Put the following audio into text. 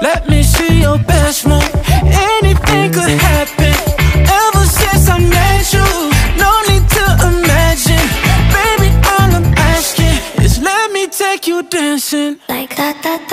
Let me see your best move. Anything could happen. Ever since I met you, no need to imagine. Baby, all I'm asking is let me take you dancing. Like that, that, that.